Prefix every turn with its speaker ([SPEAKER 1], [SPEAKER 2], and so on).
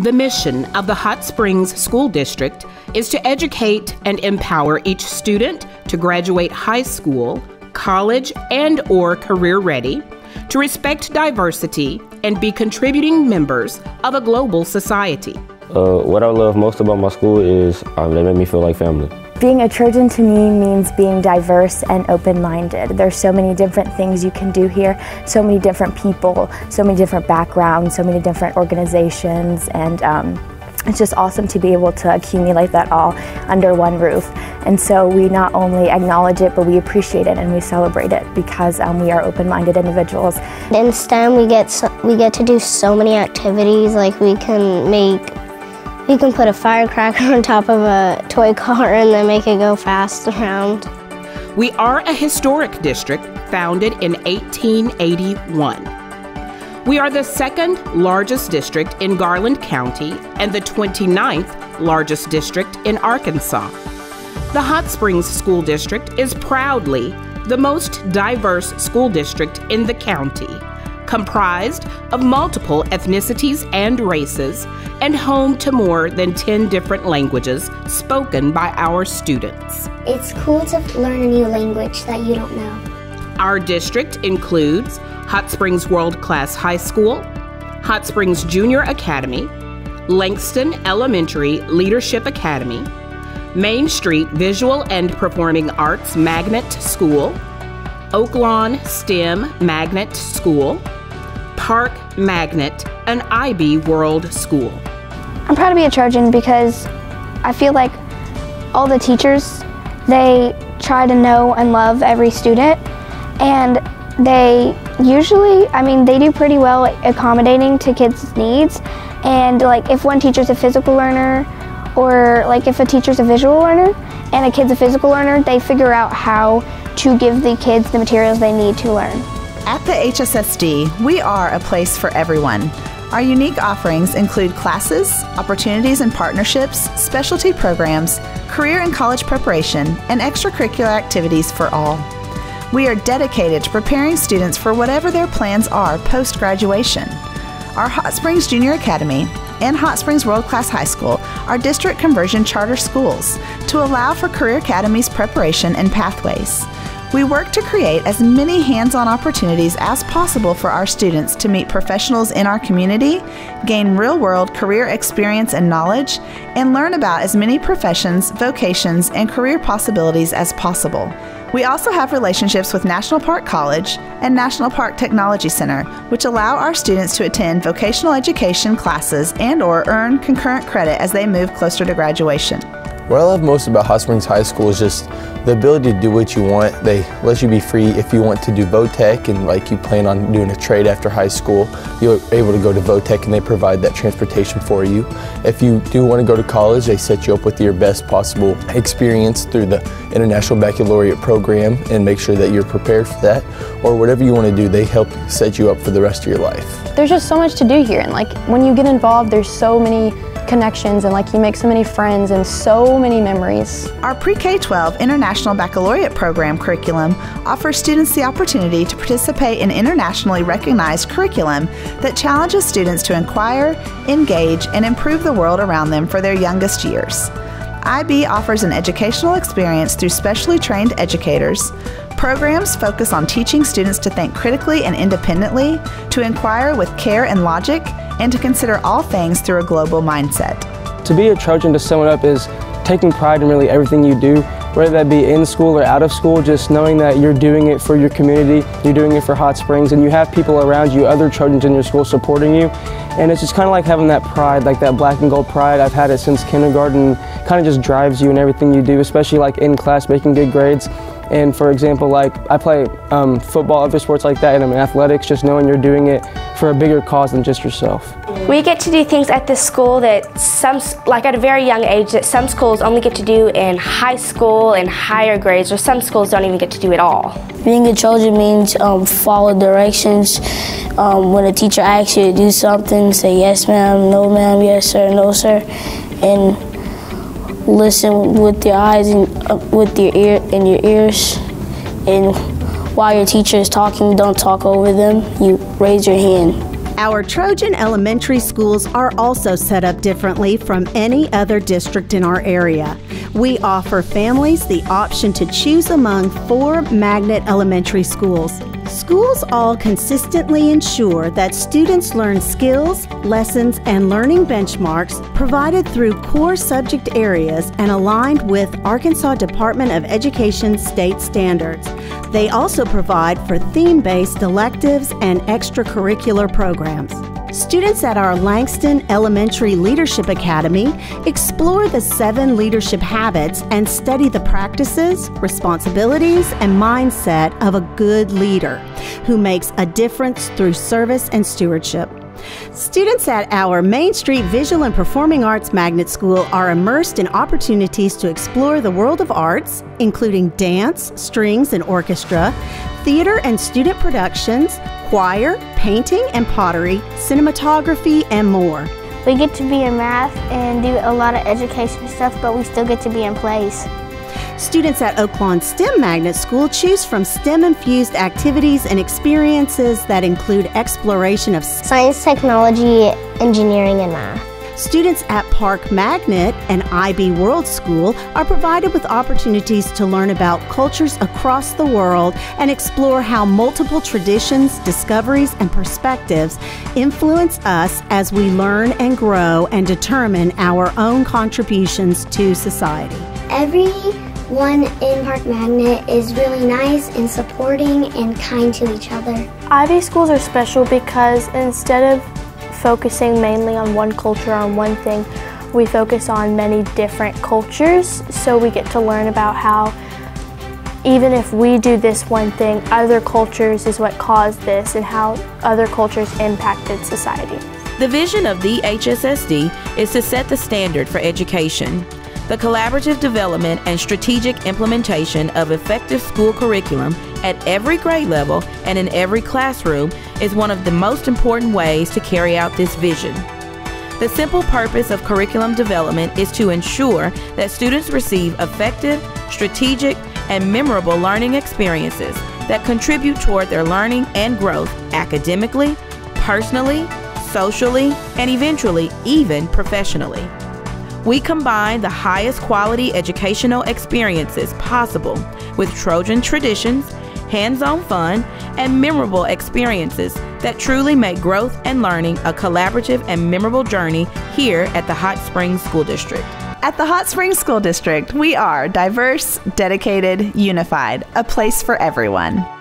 [SPEAKER 1] The mission of the Hot Springs School District is to educate and empower each student to graduate high school, college, and or career ready, to respect diversity and be contributing members of a global society.
[SPEAKER 2] Uh, what I love most about my school is um, they make me feel like family.
[SPEAKER 3] Being a Trojan to me means being diverse and open-minded. There's so many different things you can do here, so many different people, so many different backgrounds, so many different organizations, and um, it's just awesome to be able to accumulate that all under one roof. And so we not only acknowledge it, but we appreciate it and we celebrate it because um, we are open-minded individuals.
[SPEAKER 4] In STEM, we get so, we get to do so many activities. Like we can make you can put a firecracker on top of a toy car and then make it go fast around.
[SPEAKER 1] We are a historic district founded in 1881. We are the second largest district in Garland County and the 29th largest district in Arkansas. The Hot Springs School District is proudly the most diverse school district in the county comprised of multiple ethnicities and races, and home to more than 10 different languages spoken by our students.
[SPEAKER 5] It's cool to learn a new language that you don't know.
[SPEAKER 1] Our district includes Hot Springs World Class High School, Hot Springs Junior Academy, Langston Elementary Leadership Academy, Main Street Visual and Performing Arts Magnet School, Oaklawn STEM Magnet School, Park Magnet, an IB World School.
[SPEAKER 6] I'm proud to be a Trojan because I feel like all the teachers, they try to know and love every student and they usually, I mean, they do pretty well accommodating to kids' needs. And like if one teacher's a physical learner or like if a teacher's a visual learner and a kid's a physical learner, they figure out how to give the kids the materials they need to learn.
[SPEAKER 7] At the HSSD, we are a place for everyone. Our unique offerings include classes, opportunities and partnerships, specialty programs, career and college preparation, and extracurricular activities for all. We are dedicated to preparing students for whatever their plans are post graduation. Our Hot Springs Junior Academy and Hot Springs World Class High School are district conversion charter schools to allow for Career academies preparation and pathways. We work to create as many hands on opportunities as possible for our students to meet professionals in our community, gain real world career experience and knowledge, and learn about as many professions, vocations, and career possibilities as possible. We also have relationships with National Park College and National Park Technology Center, which allow our students to attend vocational education classes and or earn concurrent credit as they move closer to graduation.
[SPEAKER 8] What I love most about Hot Springs High School is just the ability to do what you want. They let you be free if you want to do VOTEC and like you plan on doing a trade after high school, you're able to go to VOTEC and they provide that transportation for you. If you do want to go to college, they set you up with your best possible experience through the International Baccalaureate program and make sure that you're prepared for that. Or whatever you want to do, they help set you up for the rest of your life.
[SPEAKER 9] There's just so much to do here and like when you get involved, there's so many connections and like you make so many friends and so many memories.
[SPEAKER 7] Our pre-K-12 International Baccalaureate program curriculum offers students the opportunity to participate in internationally recognized curriculum that challenges students to inquire, engage, and improve the world around them for their youngest years. IB offers an educational experience through specially trained educators. Programs focus on teaching students to think critically and independently, to inquire with care and logic, and to consider all things through a global mindset.
[SPEAKER 10] To be a Trojan to sum it up is taking pride in really everything you do, whether that be in school or out of school, just knowing that you're doing it for your community, you're doing it for Hot Springs, and you have people around you, other Trojans in your school supporting you. And it's just kind of like having that pride, like that black and gold pride. I've had it since kindergarten, kind of just drives you in everything you do, especially like in class, making good grades. And for example, like I play um, football, other sports like that, and I'm in athletics, just knowing you're doing it for a bigger cause than just yourself.
[SPEAKER 11] We get to do things at this school that some, like at a very young age, that some schools only get to do in high school and higher grades, or some schools don't even get to do it all.
[SPEAKER 12] Being a Trojan means um, follow directions. Um, when a teacher asks you to do something, say yes ma'am, no ma'am, yes sir, no sir, and listen with your eyes and uh, with your ear and your ears and while your teacher is talking don't talk over them you raise your hand
[SPEAKER 13] Our Trojan elementary schools are also set up differently from any other district in our area. We offer families the option to choose among four magnet elementary schools. Schools all consistently ensure that students learn skills, lessons, and learning benchmarks provided through core subject areas and aligned with Arkansas Department of Education state standards. They also provide for theme based electives and extracurricular programs. Students at our Langston Elementary Leadership Academy explore the seven leadership habits and study the practices, responsibilities, and mindset of a good leader who makes a difference through service and stewardship. Students at our Main Street Visual and Performing Arts Magnet School are immersed in opportunities to explore the world of arts, including dance, strings and orchestra, theater and student productions, choir, painting and pottery, cinematography, and more.
[SPEAKER 4] We get to be in math and do a lot of education stuff, but we still get to be in plays.
[SPEAKER 13] Students at Oaklawn STEM Magnet School choose from STEM infused activities and experiences that include exploration of
[SPEAKER 4] science, technology, engineering, and math.
[SPEAKER 13] Students at Park Magnet and IB World School are provided with opportunities to learn about cultures across the world and explore how multiple traditions, discoveries, and perspectives influence us as we learn and grow and determine our own contributions to society.
[SPEAKER 5] Everyone in Park Magnet is really nice and supporting and kind to each other.
[SPEAKER 6] IB schools are special because instead of focusing mainly on one culture, on one thing. We focus on many different cultures, so we get to learn about how even if we do this one thing, other cultures is what caused this and how other cultures impacted society.
[SPEAKER 14] The vision of the HSSD is to set the standard for education. The collaborative development and strategic implementation of effective school curriculum at every grade level and in every classroom is one of the most important ways to carry out this vision. The simple purpose of curriculum development is to ensure that students receive effective, strategic, and memorable learning experiences that contribute toward their learning and growth academically, personally, socially, and eventually even professionally. We combine the highest quality educational experiences possible with Trojan traditions, hands on fun, and memorable experiences that truly make growth and learning a collaborative and memorable journey here at the Hot Springs School District.
[SPEAKER 7] At the Hot Springs School District, we are diverse, dedicated, unified, a place for everyone.